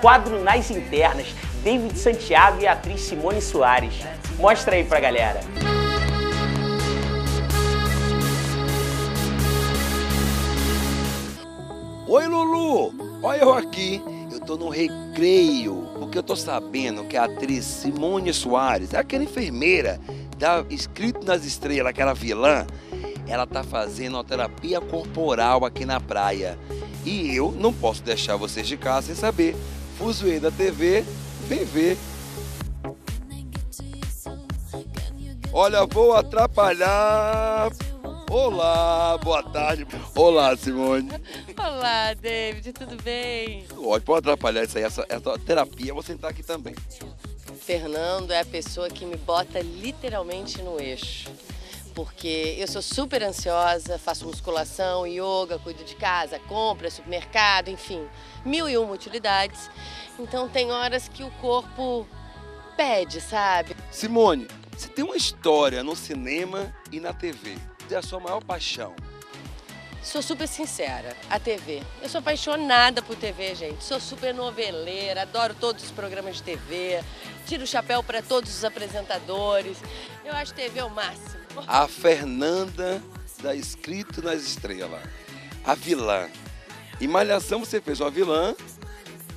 Quadro Nas Internas, David Santiago e a atriz Simone Soares. Mostra aí pra galera. Oi, Lulu! Olha eu aqui. Eu tô no recreio, porque eu tô sabendo que a atriz Simone Soares, aquela enfermeira, da Escrito nas Estrelas, aquela vilã, ela tá fazendo uma terapia corporal aqui na praia. E eu não posso deixar vocês de casa sem saber. Fuzuê da TV, vem ver. Olha, vou atrapalhar. Olá, boa tarde. Olá, Simone. Olá, David, tudo bem? Pode, pode atrapalhar isso aí, essa, essa terapia, eu vou sentar aqui também. Fernando é a pessoa que me bota literalmente no eixo. Porque eu sou super ansiosa, faço musculação, yoga, cuido de casa, compra, supermercado, enfim, mil e uma utilidades. Então tem horas que o corpo pede, sabe? Simone, você tem uma história no cinema e na TV. É a sua maior paixão. Sou super sincera, a TV. Eu sou apaixonada por TV, gente. Sou super noveleira, adoro todos os programas de TV, tiro o chapéu para todos os apresentadores. Eu acho TV o máximo. A Fernanda da Escrito nas Estrelas, a vilã. Em Malhação você fez uma vilã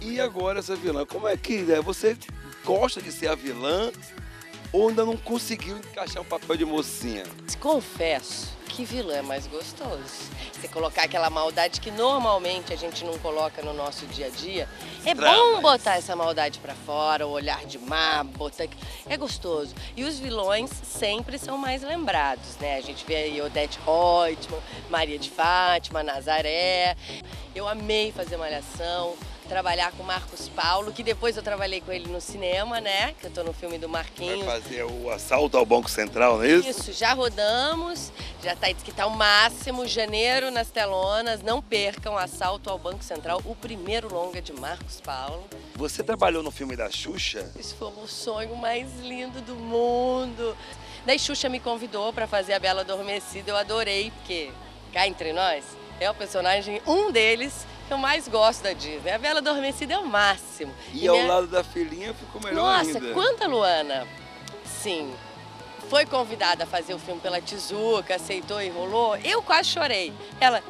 e agora essa vilã. Como é que é? Você gosta de ser a vilã ou ainda não conseguiu encaixar um papel de mocinha? Confesso que vilã é mais gostoso. Você colocar aquela maldade que normalmente a gente não coloca no nosso dia a dia. É bom botar essa maldade para fora, o olhar de má, botar... é gostoso. E os vilões sempre são mais lembrados, né? A gente vê aí Odete Reutemann, Maria de Fátima, Nazaré. Eu amei fazer Malhação, trabalhar com Marcos Paulo, que depois eu trabalhei com ele no cinema, né? Que eu tô no filme do Marquinhos. Vai fazer o assalto ao Banco Central, não é isso? Isso, já rodamos, já tá que tá o máximo, janeiro nas telonas, não percam Assalto ao Banco Central, o primeiro longa de Marcos Paulo. Você trabalhou no filme da Xuxa? Isso foi o sonho mais lindo do mundo. Daí Xuxa me convidou para fazer a Bela Adormecida, eu adorei, porque cá entre nós, é o personagem, um deles, eu mais gosto da Disney. A Bela Adormecida é o máximo. E, e ao minha... lado da filhinha ficou melhor Nossa, ainda. Nossa, quanta Luana! Sim, foi convidada a fazer o filme pela Tizuca, aceitou e rolou, eu quase chorei. Ela,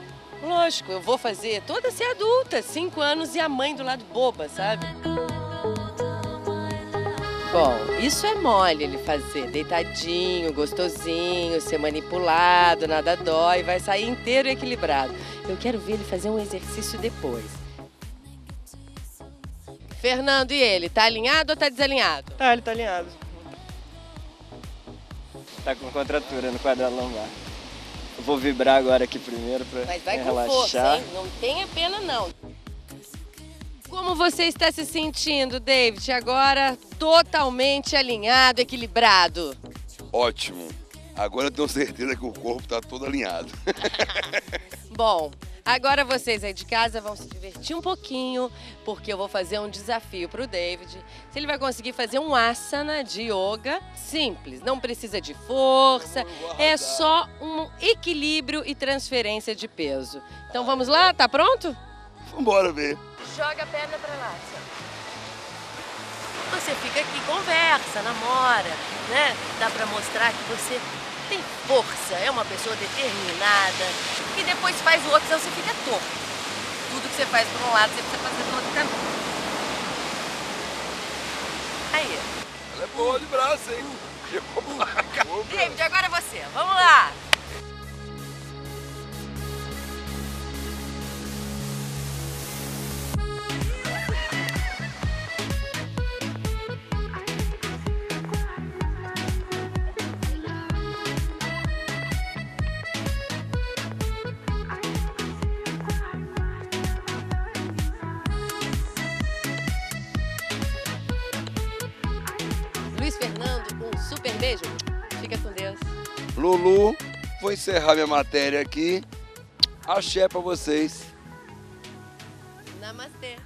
lógico, eu vou fazer toda ser adulta, cinco anos e a mãe do lado boba, sabe? Bom, isso é mole ele fazer, deitadinho, gostosinho, ser manipulado, nada dói, vai sair inteiro e equilibrado. Eu quero ver ele fazer um exercício depois. Fernando, e ele, tá alinhado ou tá desalinhado? Tá, ele tá alinhado. Tá com contratura no quadrado lombar. Eu vou vibrar agora aqui primeiro pra Mas vai relaxar. com força, hein? Não tenha pena, não. Como você está se sentindo, David? Agora totalmente alinhado, equilibrado. Ótimo. Agora eu tenho certeza que o corpo está todo alinhado. Bom, agora vocês aí de casa vão se divertir um pouquinho, porque eu vou fazer um desafio para o David. Se ele vai conseguir fazer um asana de yoga simples, não precisa de força, é só um equilíbrio e transferência de peso. Então vamos lá, tá pronto? Vamos ver. Joga a perna para lá, Você fica aqui, conversa, namora, né? Dá para mostrar que você tem força, é uma pessoa determinada. E depois faz o outro, senão você fica torto. Tudo que você faz por um lado, você precisa fazer do outro também. Aí. Ela é boa de braço, hein? David, agora é você. Vamos lá. Luiz Fernando, um super beijo. Fica com Deus. Lulu, vou encerrar minha matéria aqui. Axé pra vocês. Namastê.